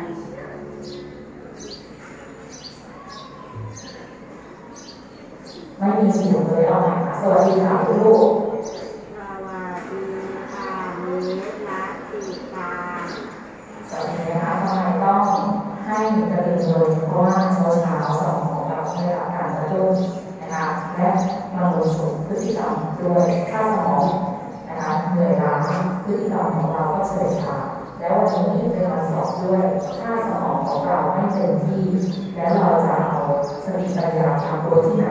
ไม่มีเสียงเลยเอาใหม่ค่ะสวัสดีค่ะลูกสวัสดีค่ะมิตรรัตติกาสวัสดีนะคะทำไมต้องให้กระดิ่งลงเพราะว่าเช้าเช้าสองของเราได้รับการกระตุ้นนะคะและมาลงสู่พฤติกรรมโดยถ้าสมองนะคะเหนื่อยล้าพฤติกรรมของเราก็เฉยชาแล้ววันนี้เป็นวันสอบ ด้วย ถ้าสมองของเราไม่เต็มที่ แล้วเราจะเอาสติปัญญาทำตัวที่ไหน